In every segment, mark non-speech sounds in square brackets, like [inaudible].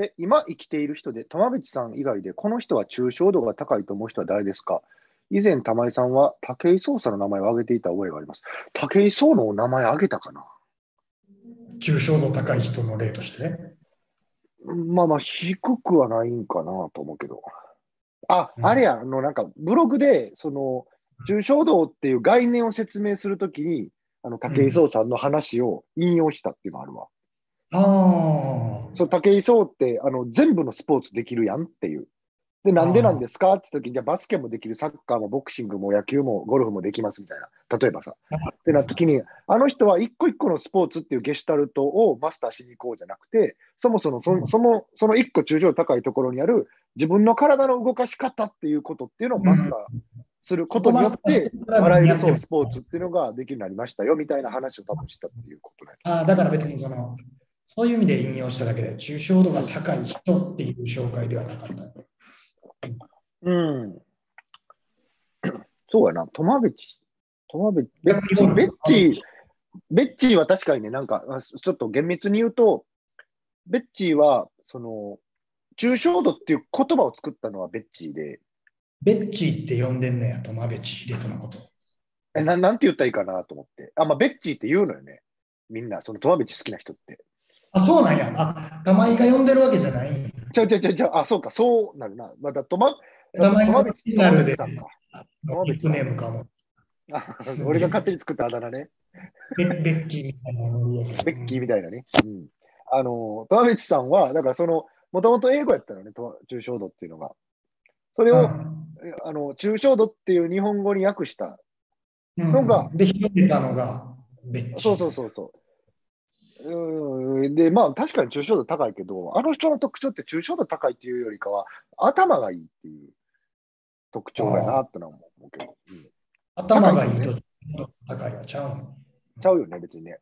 で、今生きている人で、玉淵さん以外で、この人は抽象度が高いと思う人は誰ですか？以前、玉井さんは武井壮さんの名前を挙げていた覚えがあります。武井壮の名前挙げたかな？抽象度高い人の例としてね。まあまあ、低くはないんかなと思うけど。あ、うんあれや、あの、なんか、ブログで、その、抽象度っていう概念を説明するときに、あの、武井壮さんの話を引用したっていうのがあるわ。ああ。そう、武井壮って、あの、全部のスポーツできるやんっていう。で、なんでなんですか？って時に、じゃあバスケもできる、サッカーもボクシングも野球もゴルフもできますみたいな。例えばさ。ってなった時に、あの人は一個一個のスポーツっていうゲシュタルトをマスターしに行こうじゃなくて、そもそもその、その、その一個中上高いところにある自分の体の動かし方っていうことっていうのをマスターすることによって、あらゆるそうスポーツっていうのができるようになりましたよみたいな話を多分したっていうことね。ああ、だから別にその、そういう意味で引用しただけで、抽象度が高い人っていう紹介ではなかった。うん。そうやな、トマベチ、トマベチ、ベッチ、ベッチ、ベッチは確かにね、なんか、あちょっと厳密に言うと、ベッチは、その、抽象度っていう言葉を作ったのはベッチで、ベッチーって呼んでんねや、トマベチ秀人のこと。えななんて言ったらいいかなと思って。あ、まあ、ベッチって言うのよね。みんな、そのトマベチ好きな人って。あ、そうなんや。あ、玉井が呼んでるわけじゃない。ちゃうちゃうちゃうちゃう、あ、そうか、そうなるな。また、トマ、玉井のオリジナルでトマベチさんか。ビッグネームかも。あ俺が勝手に作ったあだ名ね。ベベッキーみたいなベッキーみたいなね。うん。あの、トマベチさんは、だからその、もともと英語やったのね、と抽象度っていうのが。それを、うんあの、抽象度っていう日本語に訳した。うんのがで、広げたのがベッチー。そうそうそうそう。うん。で、まあ確かに抽象度高いけど、あの人の特徴って抽象度高いっていうよりかは、頭がいいっていう特徴やなってのは思うけど。うん。頭がいいと高いはちゃうの。ちゃうよね、別にね。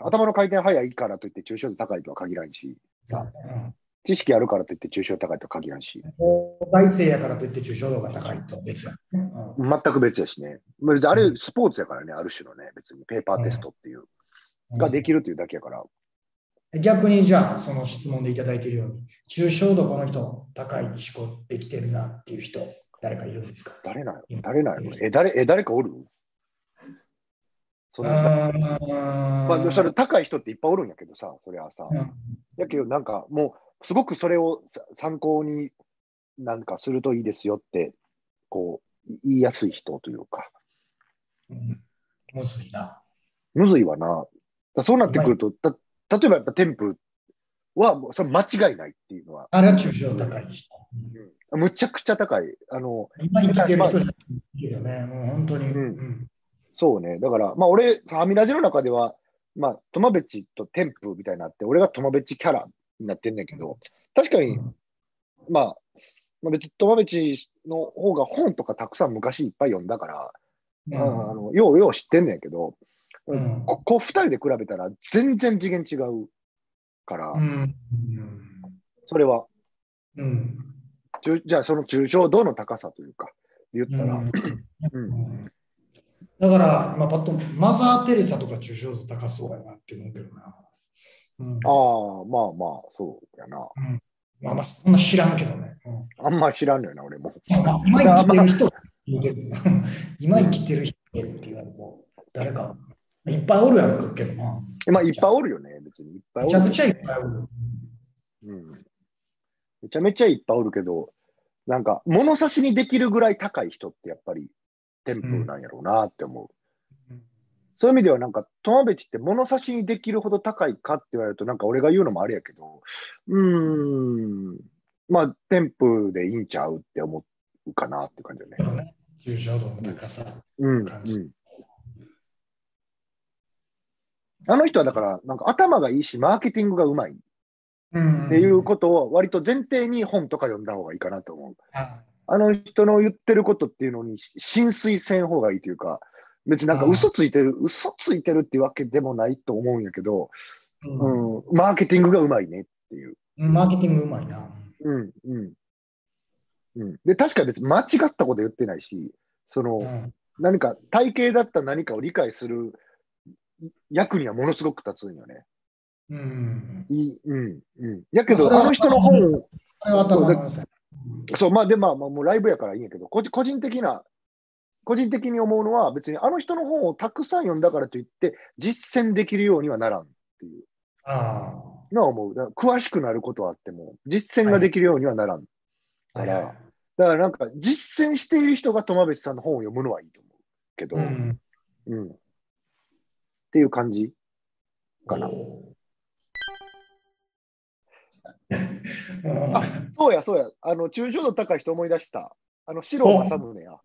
頭の回転速いからといって抽象度高いとは限らんし、さうん。知識あるからといって抽象度高いとは限らんし、大生やからといって抽象度が高いとは別や。うん。全く別やしね。まあ別にあれ、スポーツやからね、ある種のね、別にペーパーテストっていう、ができるというだけやから。逆にじゃあ、その質問でいただいているように、抽象度この人高い思考できてるなっていう人、誰かいるんですか？誰なの誰なのえ、誰、え、誰かおる？そのあまあ、それ高い人っていっぱいおるんやけどさ、それはさ。やけど、なんかもう、すごくそれをさ参考になんかするといいですよって、こう、言いやすい人というか、うん。むずいな。むずいわな。だそうなってくると、た例えばやっぱ添付はもうそれ間違いないっていうのは、あれは抽象度高い人。うんむちゃくちゃ高い。あの、今生きてる人じゃないけどね、もう本当に。うんうんそうね。だから、まあ俺、ファミラジの中では、まあ、トマベチと添付みたいになって、俺がトマベチキャラになってんねんけど、確かに、まあ、まあ、別にトマベチの方が本とかたくさん昔いっぱい読んだから、うんあのようよう知ってんねんけど、うん。ここう二人で比べたら全然次元違うから、うん。それは、うん。中じゃあその抽象度の高さというか、で言ったら、うん。うん。だから、まあ、パッとマザー・テレサとか抽象度高そうやなって思うけどな。うん。ああ、まあまあ、そうやな。まあ、まあ、そんな知らんけどね。うん。あんま知らんのよな、俺も。まあ、今生きてる人 [laughs] 今生きてる人って言われると、誰か、いっぱいおるやろうけどな。まあ、いっぱいおるよね、別に。いっぱいおる、めちゃくちゃいっぱいおる。うん。めちゃめちゃいっぱいおるけど、なんか、物差しにできるぐらい高い人ってやっぱり、天風なんやろうなって思う。そういう意味では、なんか、トマベチって物差しにできるほど高いかって言われると、なんか俺が言うのもあれやけど、うーん、まあ、天風でいいんちゃうって思うかなって感じだね。ね抽象度の高さ。うん、う感じん。あの人はだから、なんか頭がいいし、マーケティングがうまいっうんていうことを割と前提に本とか読んだ方がいいかなと思う。ああの人の言ってることっていうのに浸水せん方がいいというか、別になんか嘘ついてる、嘘ついてるっていうわけでもないと思うんやけど、うんうん、マーケティングがうまいねっていう。マーケティングうまいな。うん、うん。うん、で、確かに別に間違ったこと言ってないし、その、うん何か体系だった何かを理解する役にはものすごく立つんよね。うん。いいうん、うん。やけど、あの人の本を。そう、まあで、まあ、まあ、もうライブやからいいんやけど、個人個人的な、個人的に思うのは、別にあの人の本をたくさん読んだからといって、実践できるようにはならんっていうあのは思う。詳しくなることはあっても、実践ができるようにはならん。あ。あらはいはいだからなんか、実践している人が友別さんの本を読むのはいいと思うけど、うん。うん。っていう感じかな。おあそうや、そうや。あの、抽象度高い人思い出した。あの、白正宗や。あ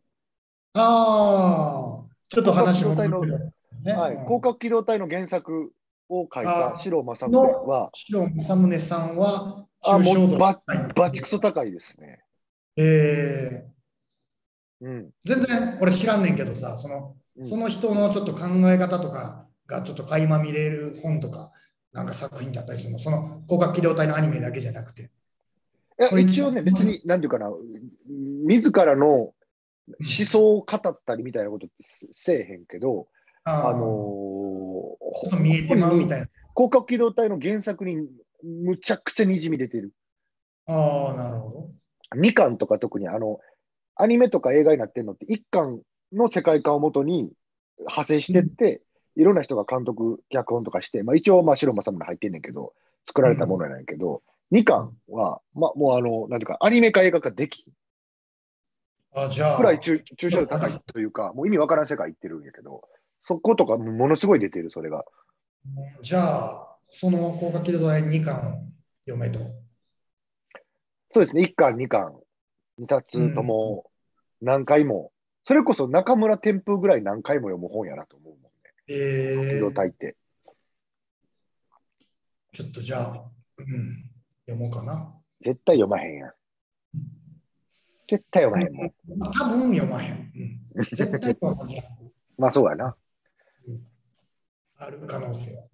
あ、ちょっと話も広角機動隊ね。はい。うん広角機動隊の原作を書いあた白正宗は、白正宗さんは、あ、も抽象度うバ高いバチクソ高いですね。えうん。ー全然俺知らんねんけどさ、そのうんその人のちょっと考え方とかがちょっと垣間見れる本とか、なんか作品だったりするの、その広角機動隊のアニメだけじゃなくて。いや一応ね、別に、なんていうかな、自らの思想を語ったりみたいなことってせえへんけど、あのー、ちょっと見えてまうみたいな。広角機動隊の原作にむちゃくちゃにじみ出てる。ああ、なるほど。2巻とか特にあの、アニメとか映画になってるのって1巻の世界観をもとに派生してって、いろんな人が監督、脚本とかして、まあ一応、まあ白間さんも入ってんねんけど、作られたものやないけど、2巻は、まあもうあの、なんていうか、アニメか映画かできん。あじゃあ、くらい抽抽象度高いというか、もう意味わからん世界行ってるんやけど、そことかものすごい出てる、それが。じゃあ、その広角機動隊2巻を読めと。そうですね、1巻、2巻、2冊とも何回も、それこそ中村天風ぐらい何回も読む本やなと思うえー動隊って。ちょっとじゃあ、うん、読もうかな。絶対読まへんやん。絶対読まへんもん。多分読まへん。うん、[laughs] 絶対読まへん。まあそうやな。ある可能性は。